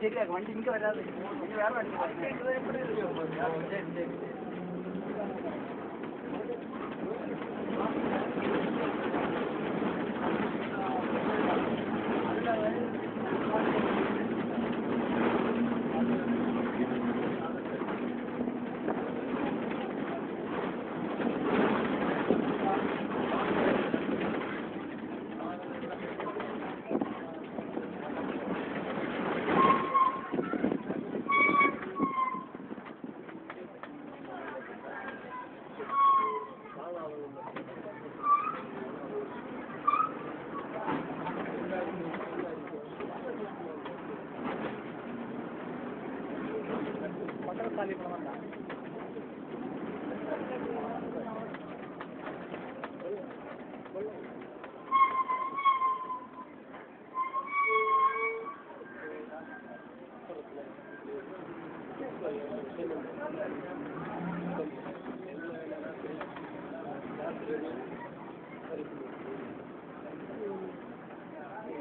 ശരിയാ വണ്ടി ഇങ്ങ് വരാതെ ഇനി വേറെ വണ്ടി ശരി ശരി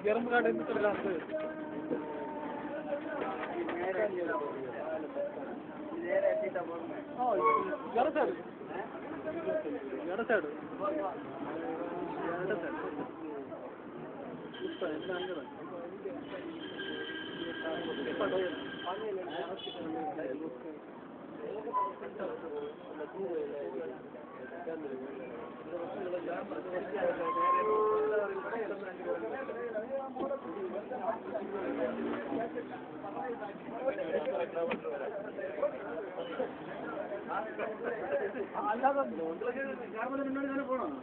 Yarım kadar bir tırlası. Yarı sarı. Yarı sarı. Yarı sarı. Lütfen, ben de ben. அல்லாத உங்களுக்கு முன்னாடி தானே போனோம்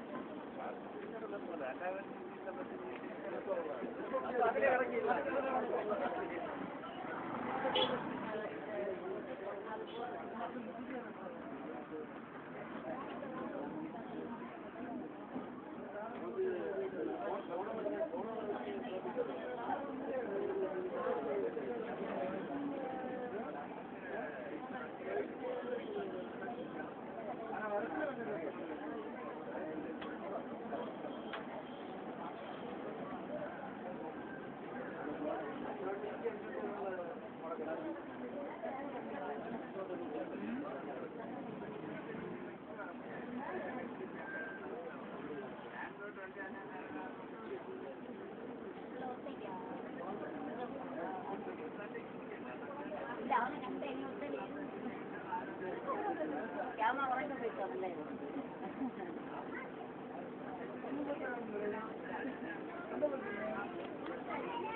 Tama, oras na ba ito?